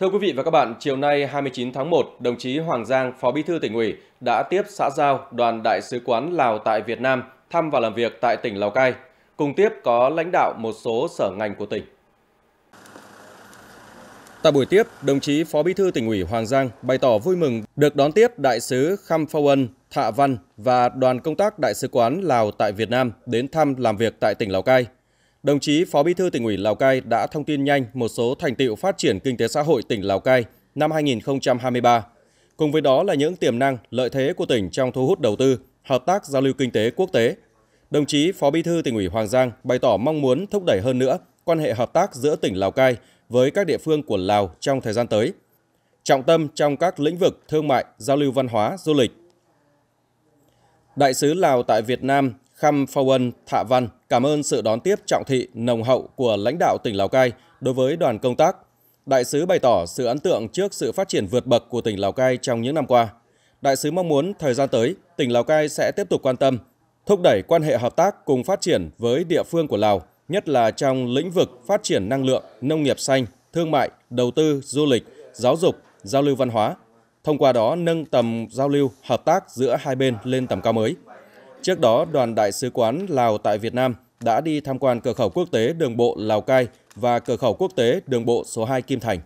Thưa quý vị và các bạn, chiều nay 29 tháng 1, đồng chí Hoàng Giang, Phó Bí thư tỉnh ủy đã tiếp xã giao đoàn đại sứ quán Lào tại Việt Nam thăm và làm việc tại tỉnh Lào Cai. Cùng tiếp có lãnh đạo một số sở ngành của tỉnh. Tại buổi tiếp, đồng chí Phó Bí thư tỉnh ủy Hoàng Giang bày tỏ vui mừng được đón tiếp đại sứ Kham Phao Ân, Thạ Văn và đoàn công tác đại sứ quán Lào tại Việt Nam đến thăm làm việc tại tỉnh Lào Cai. Đồng chí Phó Bí thư tỉnh ủy Lào Cai đã thông tin nhanh một số thành tựu phát triển kinh tế xã hội tỉnh Lào Cai năm 2023. Cùng với đó là những tiềm năng, lợi thế của tỉnh trong thu hút đầu tư, hợp tác giao lưu kinh tế quốc tế. Đồng chí Phó Bí thư tỉnh ủy Hoàng Giang bày tỏ mong muốn thúc đẩy hơn nữa quan hệ hợp tác giữa tỉnh Lào Cai với các địa phương của Lào trong thời gian tới. Trọng tâm trong các lĩnh vực thương mại, giao lưu văn hóa, du lịch. Đại sứ Lào tại Việt Nam Khăm Phao Ân Thạ Văn cảm ơn sự đón tiếp trọng thị nồng hậu của lãnh đạo tỉnh Lào Cai đối với đoàn công tác. Đại sứ bày tỏ sự ấn tượng trước sự phát triển vượt bậc của tỉnh Lào Cai trong những năm qua. Đại sứ mong muốn thời gian tới, tỉnh Lào Cai sẽ tiếp tục quan tâm, thúc đẩy quan hệ hợp tác cùng phát triển với địa phương của Lào, nhất là trong lĩnh vực phát triển năng lượng, nông nghiệp xanh, thương mại, đầu tư, du lịch, giáo dục, giao lưu văn hóa. Thông qua đó nâng tầm giao lưu, hợp tác giữa hai bên lên tầm cao mới. Trước đó, đoàn đại sứ quán Lào tại Việt Nam đã đi tham quan cửa khẩu quốc tế đường bộ Lào Cai và cửa khẩu quốc tế đường bộ số 2 Kim Thành.